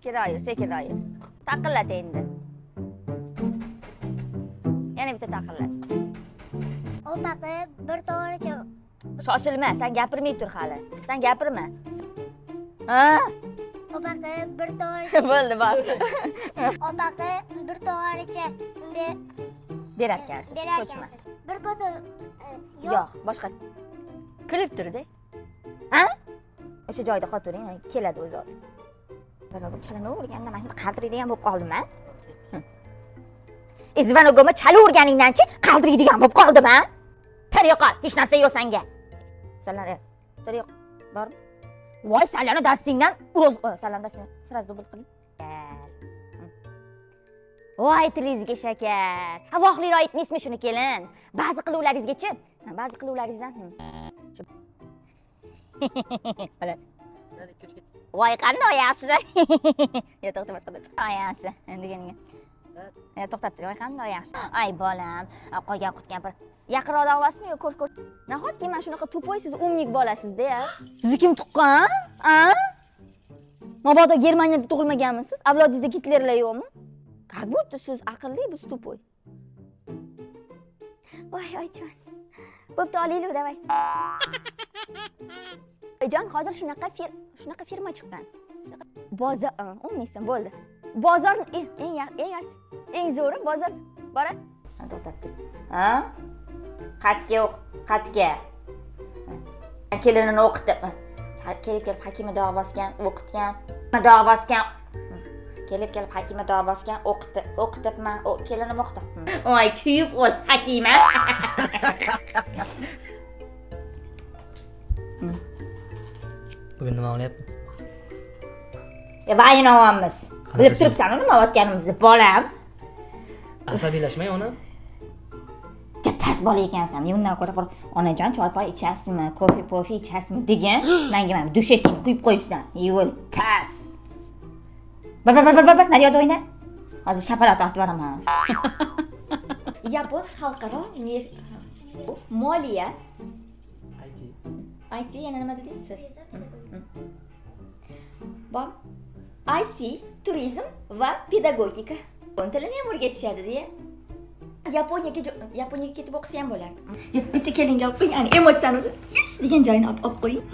sekinroq yur taqillat endi yana bitta taqillat Opaqa bir to'g'richa shoshilma san gapirmay tur hali san gapirma ha? Opaqa bir to'g'richa bo'ldi bor opaqa bir to'g'richa ber berarkansiz berar cho'chima ekansiz. bir kosa e, yo'q boshqa kulib turdi ha? O'sha joyda qolib turing keladi o'zi hozir zvanogim chalinaverganda mana shunda qaltiraydigan bo'lib qoldim a e zvanogimni chalaverganingdanchi qaltiraydigan bo'lib qoldim a tir yo'qol hech narsa yo'q sanga sanlar tir yo'q bormi voy sanlarni dastingdan uroz sanlarni dastingdan сразу dubl qiling voy tilingizga shakar ha vohliroq aytmaysizmi shuni kelin ba'zi qiluvlaringizgachi ba'zi qiluvlaringizdan hmm. Voy qandoq yaxshi yo to'xta boshqa voy yaxshi deganiga yo to'xtab tur voy qandoq yaxshi ay bolam a, qolgan qutgan bir yaqinroqdan olasizmi yo ko'r ko'r nahotki mana shunaqa tupoy siz umnik bolasizda ya? Sizni kim tuqqan a? Mabodo germaniyada tug'ilmaganmisiz? Avlodingizda gitlerlar yo'qmi? Как будто siz aqlli biz tupoy voy oyjon bo'pti olaylik давай. jon hozir shunaqa fir shunaqa firma chiqqan. Bozor unmaysan bo'ldi. Bozor eng eng eng zo'ri bozor. Bora. To'xtatdik. ha? Qatga o'q qatga kelinini o'qitib kelib kelib hakima dog' bosgan o'qitgan. Dog' bosgan. Kelib kelib hakima dog' bosgan o'qitib o'qitibman. Kelinim o'qitib. Voy kuyib o'l hakima. bugun nima olyapmiz? Vaynovyapmiz bilib Qanaqa turibsanu nima olayotganimizni bolam. Asabiylashmang ona. Juda past bola ekansan. Undan ko'ra qora onajon choy poy ichasizmi kofe pofe ichasizmi degan manga mana dushasini quyib qo'yibsan. Yo'l past. Bir bir bir bir bir bir naryoqda o'yna. Hozir shapaloq tortib yuboraman yapon xalqaro moliya. IT yana nima dedingiz? Bor IT turizm va pedagogika. Yapon tilini ham o'rgatishadi-da yaponiyaga jo- yaponiyaga ketib o'qisa ham bo'lardi. Bitta keling olib qo'ying ani emotsiyani o'zi yes! degan joyini olib qo'ying.